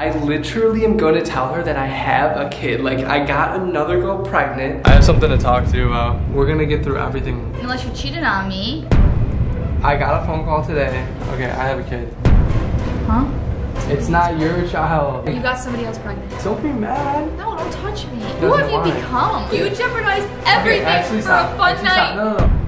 I literally am going to tell her that I have a kid. Like, I got another girl pregnant. I have something to talk to you about. We're gonna get through everything. Unless you cheated on me. I got a phone call today. Okay, I have a kid. Huh? It's not your child. You got somebody else pregnant. Don't be mad. No, don't touch me. Who have you lie. become? You jeopardized everything Okay, actually for stop. a fun Actually night. stop. No, no, no.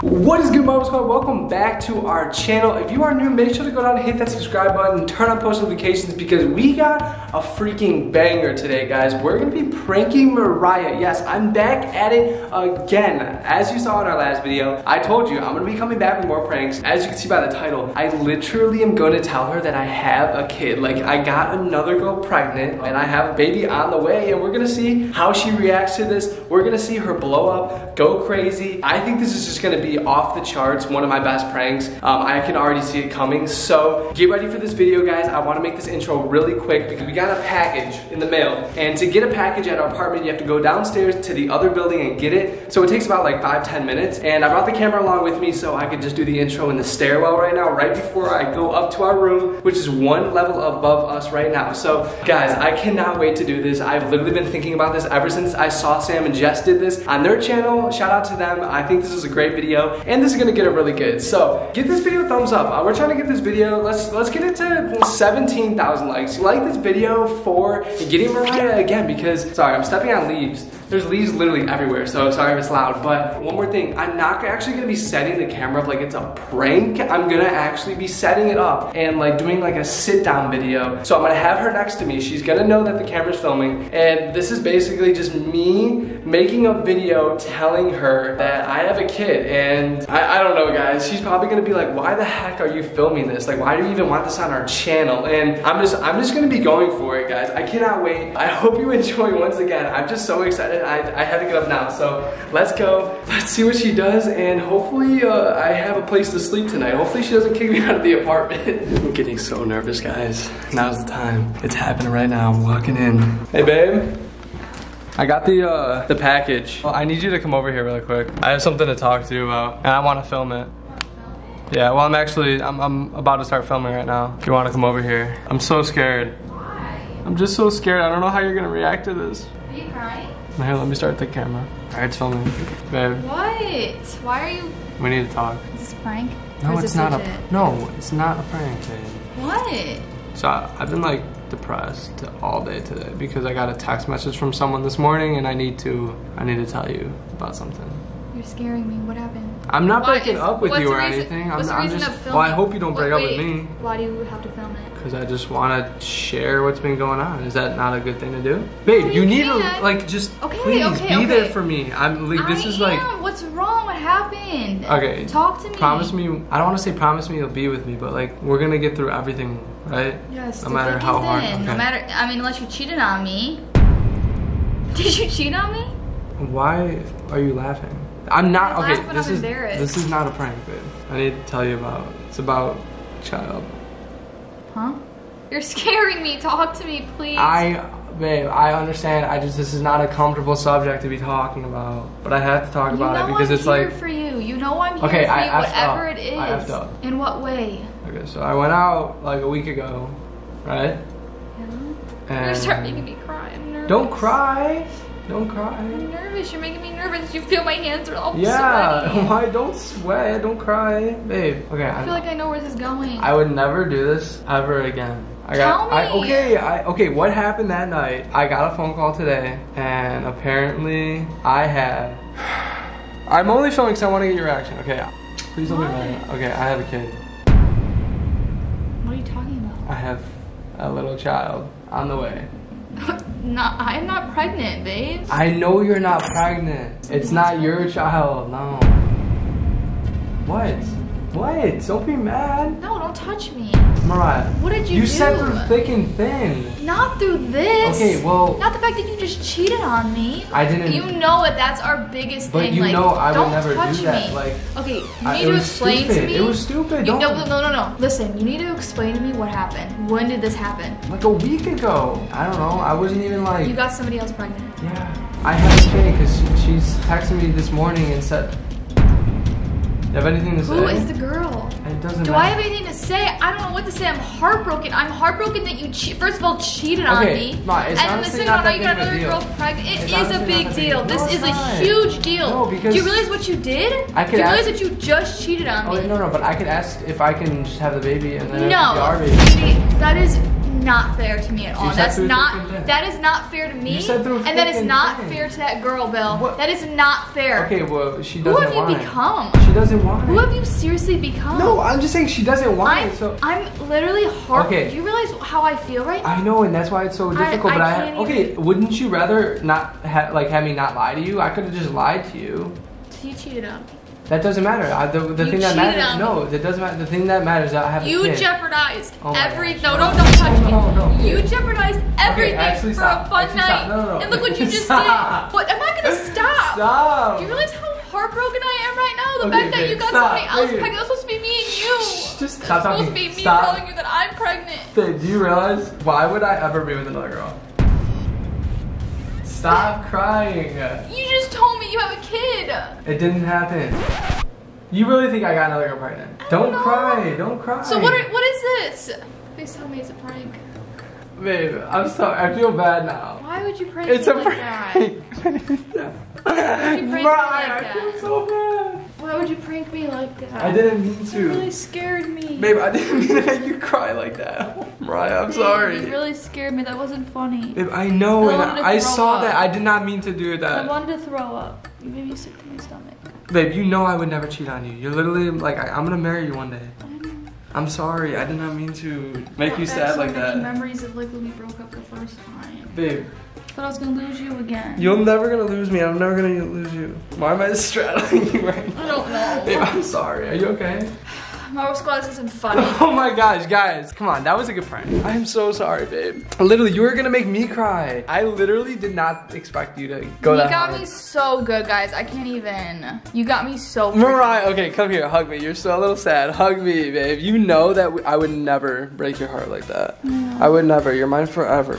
What is good, Marble Squad? Welcome back to our channel. If you are new, make sure to go down and hit that subscribe button and turn on post notifications because we got a freaking banger today, guys. We're gonna be pranking Mariah. Yes, I'm back at it again. As you saw in our last video, I told you I'm gonna be coming back with more pranks. As you can see by the title, I literally am gonna tell her that I have a kid. Like, I got another girl pregnant and I have a baby on the way, and we're gonna see how she reacts to this. We're gonna see her blow up, go crazy. I think this is just gonna be off the charts, one of my best pranks. Um, I can already see it coming. So get ready for this video, guys. I wanna make this intro really quick because we got a package in the mail. And to get a package at our apartment, you have to go downstairs to the other building and get it. So it takes about like five, 10 minutes. And I brought the camera along with me so I could just do the intro in the stairwell right now, right before I go up to our room, which is one level above us right now. So guys, I cannot wait to do this. I've literally been thinking about this ever since I saw Sam and Jess did this on their channel. Shout out to them. I think this is a great video and this is gonna get it really good. So give this video a thumbs up. Uh, we're trying to get this video, let's let's get it to 17,000 likes. Like this video for getting Mariah again because, sorry, I'm stepping on leaves. There's leaves literally everywhere, so sorry if it's loud. But one more thing, I'm not actually gonna be setting the camera up like it's a prank. I'm gonna actually be setting it up and like doing like a sit down video. So I'm gonna have her next to me. She's gonna know that the camera's filming. And this is basically just me making a video telling her that I have a kid. And I, I don't know, guys. She's probably gonna be like, why the heck are you filming this? Like, why do you even want this on our channel? And I'm just, I'm just gonna be going for it, guys. I cannot wait. I hope you enjoy once again. I'm just so excited. I, I have to get up now. So let's go. Let's see what she does. And hopefully uh, I have a place to sleep tonight. Hopefully she doesn't kick me out of the apartment. I'm getting so nervous, guys. Now's the time. It's happening right now. I'm walking in. Hey, babe. I got the uh, the package. Well, I need you to come over here really quick. I have something to talk to you about, and I want to film it. Yeah, well, I'm actually, I'm, I'm about to start filming right now. If you want to come over here. I'm so scared. Why? I'm just so scared. I don't know how you're gonna react to this. Are you crying? Here, let me start the camera. All right, it's filming. Babe, What? Why are you? we need to talk. Is this a prank? No, it's not legit? a, no, it's not a prank, babe. What? So I, I've been like depressed all day today because I got a text message from someone this morning and I need to, I need to tell you about something. You're scaring me. What happened? I'm not Why breaking is- up with you or reason- anything. I'm, I'm just. Well, I hope you don't break Wait, up with me Why do you have to film it? because I just want to share what's been going on. Is that not a good thing to do, babe? Well, you, you need to like just Okay, please okay, be there for me. I'm like this I is like. am. What's wrong? Okay. Talk to me. Promise me. I don't want to say promise me you'll be with me, but like we're gonna get through everything, right? Yes. No matter how hard. thin. No matter. I mean, unless you cheated on me. Did you cheat on me? Why are you laughing? I'm not I okay. This I'm is embarrassed. this is not a prank, babe. I need to tell you about. It's about child. Huh? You're scaring me. Talk to me, please. I, babe, I understand. I just this is not a comfortable subject to be talking about, but I have to talk you about it because I'm it's here like. for you. You know I'm here Okay, for I you, whatever up. it is. I effed up. In what way? Okay, so I went out like a week ago, right? You're And starting making me cry. I'm nervous. don't cry. Don't cry. I'm nervous. You're making me nervous. You feel my hands are all Yeah. sweaty. Why? Don't sweat. Don't cry, babe. Okay. I feel like I know where this is going. I would never do this ever again. I got, Tell I, okay, I, okay. What happened that night? I got a phone call today, and apparently I had. I'm only filming because I want to get your reaction. Okay, please don't be mad. Okay, I have a kid. what are you talking about? I have a little child on the way. not. I'm not pregnant, babe. I know you're not pregnant. It's not your child. No. What? What? Don't be mad, No, don't touch me. Mariah. What did you do? You do? said through thick and thin. Not through this. Okay, well- Not the fact that you just cheated on me. I didn't. You know that that's our biggest But thing. you like, know I would don't never do touch that, Me. like, okay, you I- need it to explain to me. It was stupid. You, no, no, no, no. Listen, you need to explain to me what happened. When did this happen? Like a week ago. I don't know. I wasn't even like. You got somebody else pregnant. yeah. I had to pay because she's texting me this morning and said. You have anything to say? Who is the girl? It doesn't Do matter. I have anything to say? I don't know what to say. I'm heartbroken. I'm heartbroken that you che- first of all cheated on me, Ma, it's and then the honestly second not one, you got another girl pregnant. It It's is a big not that big deal. This No, is a huge deal. No, because- Do you realize what you did? I could Do you realize ask- that you just cheated on Oh, me? no, no, but I could ask if I can just have the baby and then No, our baby. That is not fair to me at all. That's through thick and not that is not fair to me, You said through and that is not thin. fair to that girl, Bill. What? That is not fair. Okay, well, she Who doesn't Who have you become? it. She doesn't want Who it. have you seriously become? No, I'm just saying she doesn't want I'm, it. So I'm literally heart. Okay. Do you realize how I feel right now? I know, and that's why it's so I- difficult. but I I, okay. even- Wouldn't you rather not ha- like have me not lie to you? I could have just lied to you. You cheated on me. That doesn't matter. I, the the You thing that matters. No, that doesn't matter. The thing that matters is that I have a You jeopardized Oh every. gosh. No, No, no, don't touch me. no, no, no. You jeopardized everything actually for stop. a fun Actually night. stop. No, no, no. And look what you just Stop. did. What? I'm not gonna stop. Stop. Do you realize how heartbroken I am right now? The Okay, fact that you got stop. somebody else pregnant. Was supposed to be me and you. Just stop supposed to talking. be me Stop. telling you that I'm pregnant. Do you realize why would I ever be with another girl? Stop crying. You just told me you have a kid. It didn't happen. You really think I got another girl pregnant? I Don't don't cry. Don't cry. So what? Are, what is this? Please tell me it's a prank. Babe, I'm sorry. I feel bad now. Why would you prank It's me a like that? prank. prank me Mariah, like I that? feel so bad. Why would you prank me like that? I didn't mean You to. really scared me. Babe, I didn't mean to make you cry like that. Mariah, I'm Babe, sorry. You really scared me. That wasn't funny. Babe, I know, I and I saw up. that. I did not mean to do that. I wanted to throw up. You made me sick to my stomach. Babe, you know I would never cheat on you. You're literally like, I, I'm gonna marry you one day. I'm sorry. I did not mean to make you sad so like many that. Memories of like when we broke up the first time. Babe, Thought I was gonna lose you again. you're never gonna lose me. I'm never gonna lose you. Why am I straddling you right now? I don't know. Babe, I'm sorry. Are you okay? Marble Squad isn't funny. Oh my gosh, guys, come on, that was a good prank. I am so sorry, babe. Literally, you were gonna make me cry. I literally did not expect you to go you that got hard. me so good, guys. I can't even. You got me so. Mariah, okay, come here, hug me. You're so a little sad. Hug me, babe. You know that I would never break your heart like that. I would never. You're mine forever.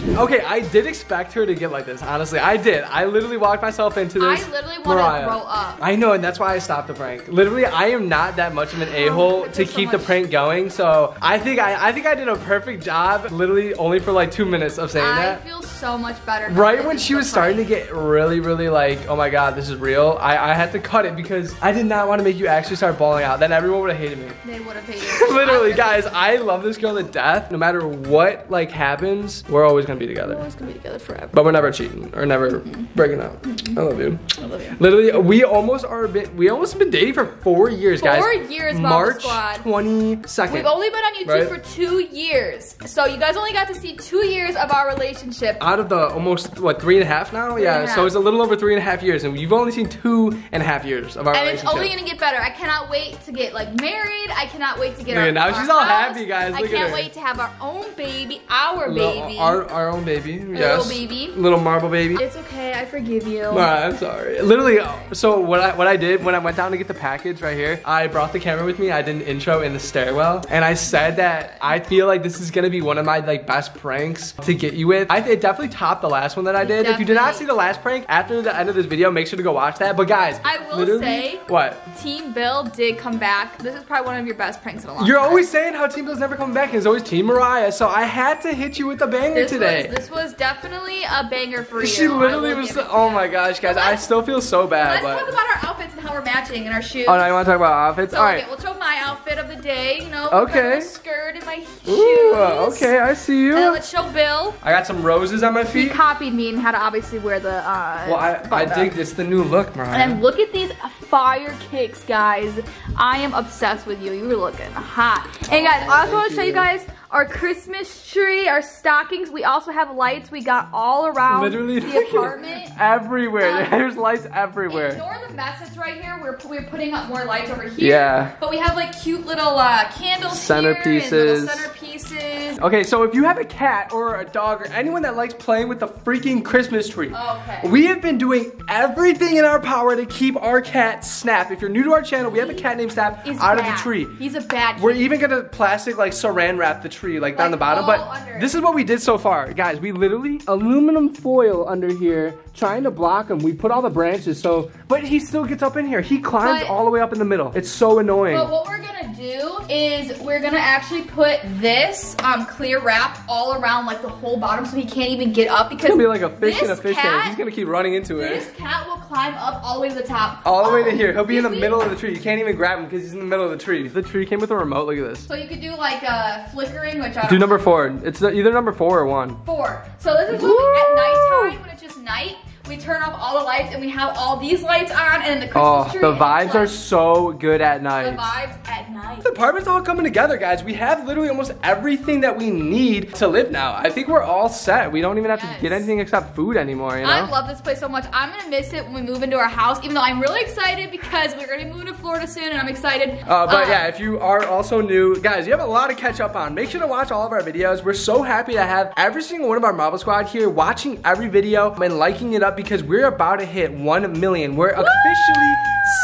Okay, I did expect her to get like this. Honestly, I did. I literally walked myself into this. I literally want to throw up. I know, and that's why I stopped the prank. Literally, I am not that much of an a-hole to feels so keep the prank going. So I think I, I think I did a perfect job. Literally, only for like two minutes of saying I that. I feel so much better. Right when she was starting to get really, really like, oh my god, this is real, I, I had to cut it because I did not want to make you actually start bawling out. Then everyone would have hated me. They would have hated. me. Literally, guys, I love this girl to death. No matter what like happens, we're always gonna be We're together. always gonna be together forever. But we're never cheating or never breaking up. I love you. I love you. Literally, we almost are been we almost been dating for four years, guys. Four years, Mama March Squad. twenty second. We've only been on YouTube Right. for two years, so you guys only got to see two years of our relationship. out of the almost what three and a half now? Three yeah, so it's a little over three and a half years, and you've only seen two and a half years of our And it's only gonna get better. I cannot wait to get like married. I cannot wait to get Look our, now our she's all happy, guys. I Look at can't wait to have our own baby, our baby, our our own baby, little yes, baby. little marble baby. It's okay. I forgive you. Alright, I'm sorry. Literally, so what I what I did when I went down to get the package right here, I brought the camera with me. I did an intro in the stairwell, and I said that I feel like this is gonna be one of my like best pranks to get you with. I it definitely topped the last one that I did. If you did not see the last prank after the end of this video, make sure to go watch that. But guys, I will say- what. Team Bill did come back. This is probably one of your best pranks in a long You're time. always saying how Team Bill's never coming back, and it's always Team Mariah. So I had to hit you with a banger this today. Was, this was definitely a banger for you. she literally was. give oh my gosh, guys, I still feel so bad. Let's but talk about our outfits and how we're matching and our shoes. oh, now you want to talk about outfits? So, All right. okay, we'll show my outfit of the day. You know, Okay. my little skirt and my shoes. Ooh, okay, I see you. And then let's show Bill. I got some roses on my feet. He copied me and how to obviously wear the. Uh, Well, I, I dig this. The new look, And Mariah. then look at these fire kicks, guys. I am obsessed with you. You were looking hot. And guys, I also want to show you guys our Christmas tree, our stockings. We also have lights we got all around Literally the apartment. everywhere. Um, There's lights everywhere. Ignore the mess that's right here. We're, we're putting up more lights over here. Yeah. But we have like cute little uh, candles here Centerpieces. centerpieces. Guys. Okay, so if you have a cat or a dog or anyone that likes playing with the freaking Christmas tree, Okay. we have been doing everything in our power to keep our cat Snap. If you're new to our channel, we have a cat named Snap He's out of the tree. He's a bad We're even gonna plastic like saran wrap the tree like down the bottom, but this is what we did so far. Guys, we literally aluminum foil under here trying to block him. We put all the branches so, but he still gets up in here. He climbs But- all the way up in the middle. It's so annoying. But what we're gonna do is we're gonna actually put this um, clear wrap all around like the whole bottom so he can't even get up because It's gonna be like a fish in a fish cat, tank. He's gonna keep running into it. This cat will climb up all the way to the top. All the way to here. He'll be in the we- middle of the tree. You can't even grab him because he's in the middle of the tree. The tree came with a remote. Look at this. So you could do like uh, flickering, which I don't Do number four. It's either number four or one. four. So this is what we, at nighttime when it's just night. We turn off all the lights and we have all these lights on and the Christmas Oh, tree. the and it's vibes are so good at the night. vibes at night. The apartment's all coming together, guys. We have literally almost everything that we need to live now. I think we're all set. We don't even have Yes. to get anything except food anymore, you know? I love this place so much. I'm gonna miss it when we move into our house, even though I'm really excited because we're gonna be moving to Florida soon and I'm excited. Uh, but Uh, yeah, if you are also new, guys, you have a lot to catch up on. Make sure to watch all of our videos. We're so happy to have every single one of our Marble Squad here watching every video and liking it up because we're about to hit 1 million. We're officially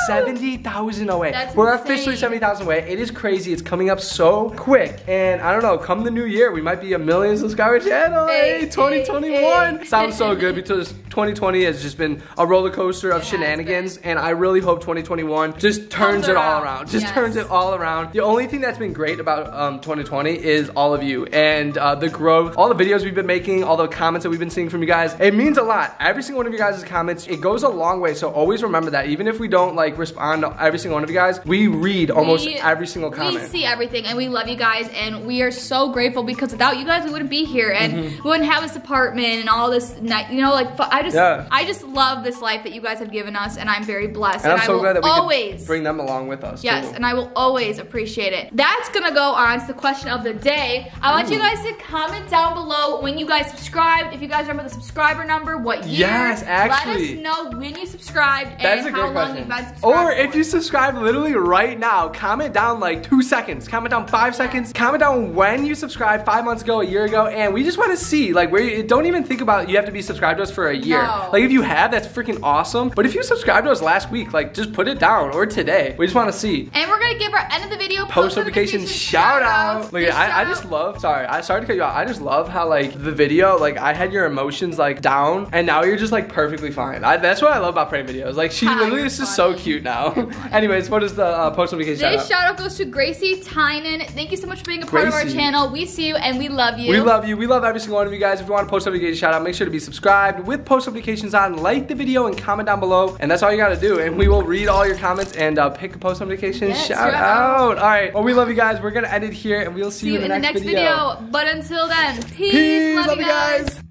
70,000 away. That's We're insane. officially 70,000 away. It is crazy. It's coming up so quick. And I don't know, come the new year, we might be a million subscriber channel. Hey, Hey, 2021. hey. Sounds so good because 2020 has just been a roller coaster of has shenanigans. And I really hope 2021 just turns it all around. around. Just Yes. turns it all around. The only thing that's been great about um, 2020 is all of you and uh, the growth, all the videos we've been making, all the comments that we've been seeing from you guys. It means a lot. Every single one of you guys' comments, it goes a long way. So always remember that. Even if we don't like respond to every single one of you guys, we read almost We- every single comment. We see everything and we love you guys and we are so grateful because without you guys we wouldn't be here and mm-hmm. we wouldn't have this apartment and all this night you know like I just Yeah. I just love this life that you guys have given us and I'm very blessed and I'm I so will glad that we always bring them along with us. Yes, too. and I will always appreciate it. That's gonna go on to the question of the day. I want you guys to comment down below when you guys subscribed. If you guys remember the subscriber number, what year? Yes, actually. Let us know when you subscribed and how long question. you've been subscribed. Or if you subscribe literally right now, comment down like two seconds, comment down five seconds, comment down when you subscribed five months ago, a year ago, and we just want to see like where you don't even think about you have to be subscribed to us for a year. No. Like if you have, that's freaking awesome. But if you subscribed to us last week, like just put it down or today. We just want to see. And we're gonna give our end of the video Post notification shout out. Look, Big I, I just love. Sorry, I sorry to cut you off. I just love how like the video, like I had your emotions like down, and now you're just like perfectly fine. I, that's what I love about prank videos. Like she Hi, literally is just so funny. Cute now. Anyways, what is the uh, post notification shout Today's out? shout out goes to Gracie Tynan. Thank you so much for being a part of our channel. We see you and we love you. We love you. We love every single one of you guys. If you want to post notification shout out, make sure to be subscribed with post notifications on. Like the video and comment down below. And that's all you got to do. And we will read all your comments and uh, pick a post notification Yes, shout shout out. All right. Well, we love you guys. We're going to end it here and we'll see, See you in the next video. But until then, peace. Peace. Love, Love you you guys. guys.